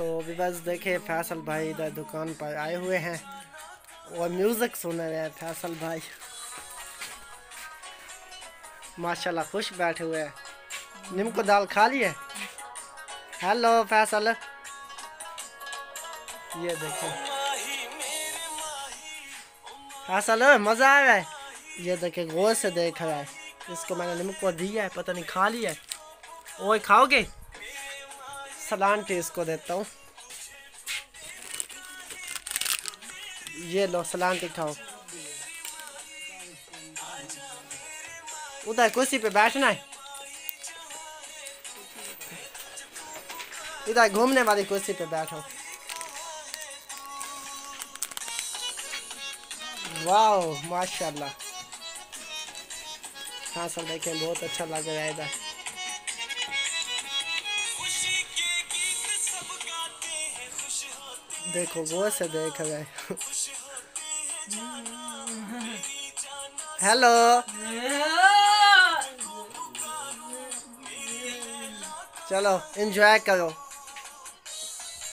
تو بھی بس دیکھے فیصل بھائی ادھر دکان پر آئے ہوئے ہیں۔ اور میوزک سن رہے ہیں، فیصل بھائی۔ ماشاءاللہ خوش بیٹھے ہوئے ہیں۔ نم کو دال کھا لی ہے؟ ہیلو، فیصل۔ یہ دیکھیں۔ فیصل، مزہ آ رہا ہے۔ یہ دیکھیں، غور سے دیکھ رہا ہے۔ اس کو میں نے نمک کو دیا ہے، پتہ نہیں کھا لیا ہے۔ اوے کھاؤ گے؟ سلانٹی اس کو دیتا ہوں۔ یہ لو سلانٹی کھاؤ۔ ادھر کرسی پہ بیٹھنا ہے۔ ادھر گھومنے والی کرسی پہ بیٹھو۔ واو ماشاء اللہ ہاں سر، دیکھیں، بہت اچھا لگ رہا ہے ادھر۔ دیکھو وہ سے دیکھ گئے ہیلو چلو انجوائے کرو